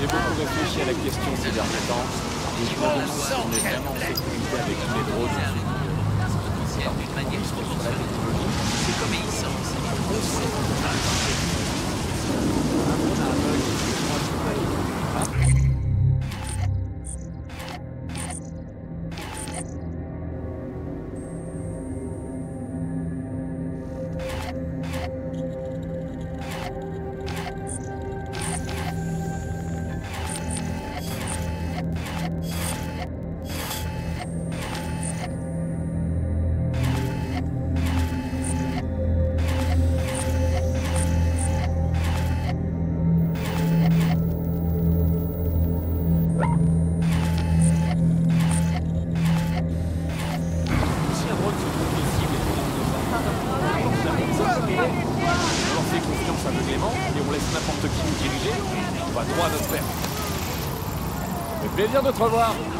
j'ai beaucoup réfléchi à la question ces derniers je me est vraiment en sécurité avec. C'est. Plaisir de te revoir.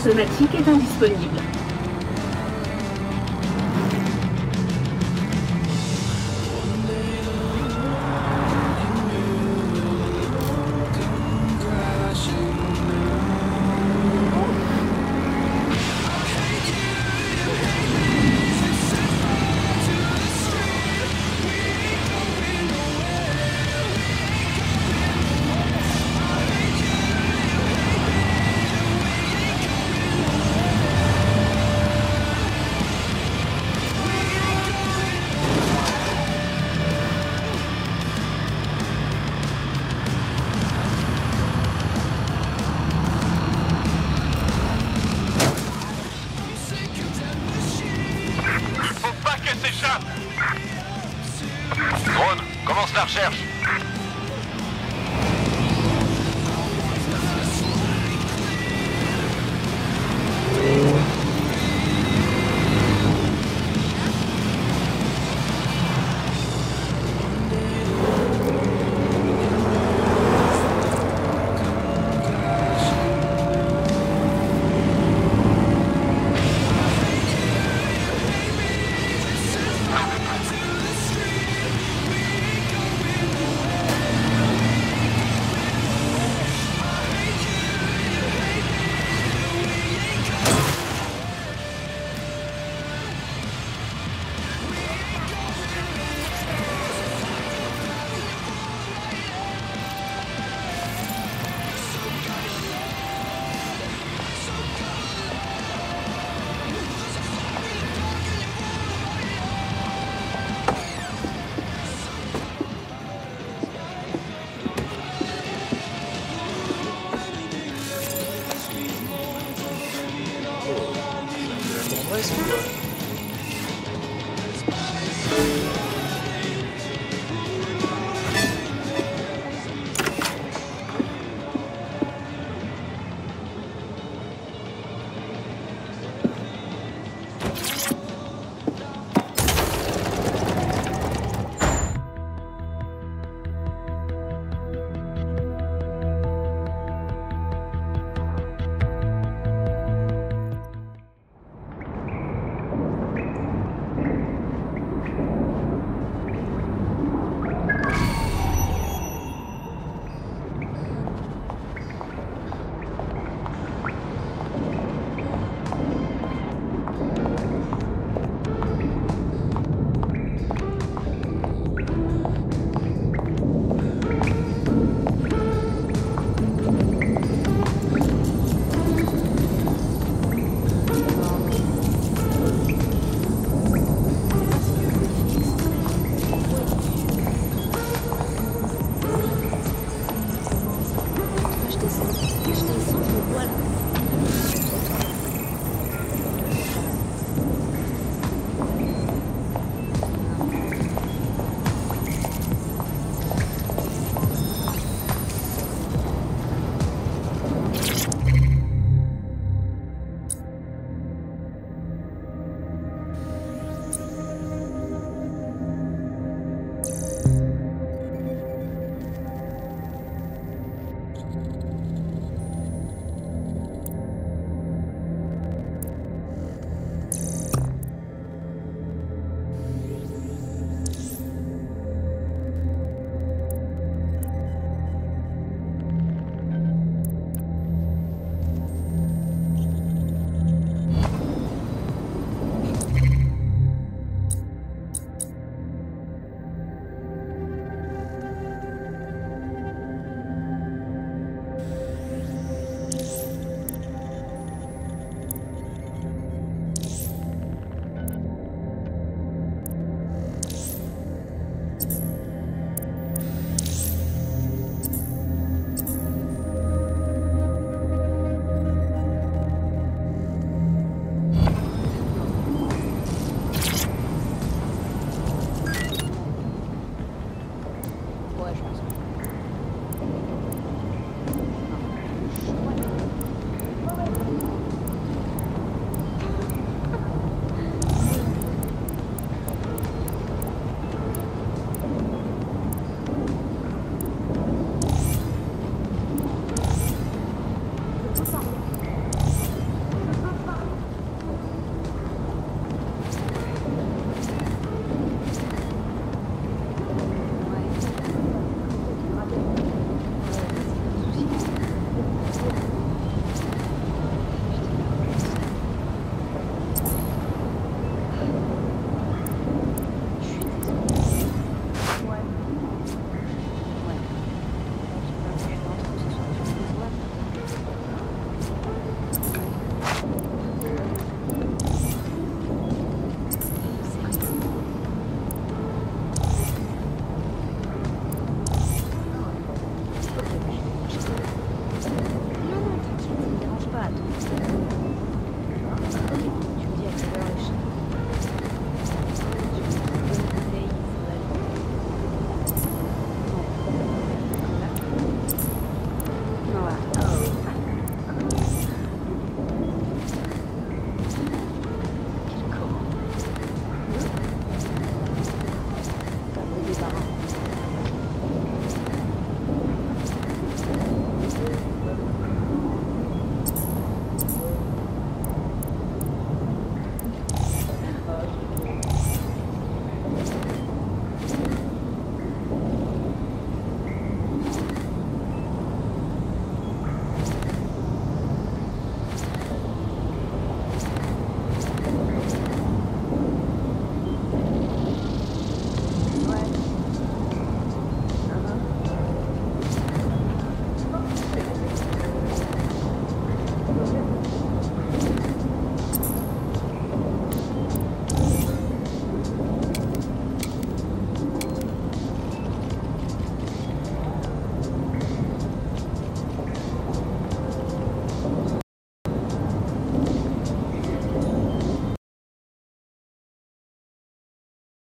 Automatique est indisponible.